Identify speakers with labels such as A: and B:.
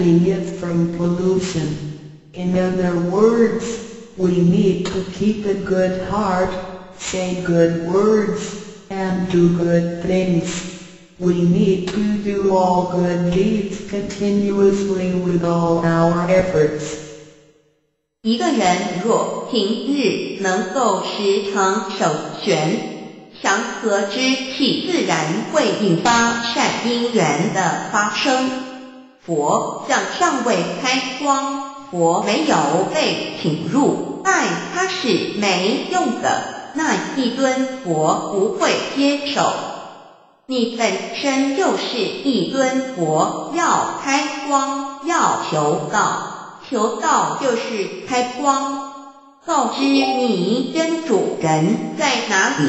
A: it from pollution. In other words, we need to keep a good heart, say good words, and do good things. We need to do all good deeds continuously with all our efforts.
B: 一个人若平日能够时常守玄，祥和之气自然会引发善因缘的发生。 佛向尚未开光，佛没有被请入，但他是没用的，那一尊佛不会接受。你本身就是一尊佛，要开光，要求道。求道就是开光，告知你真主人在哪里。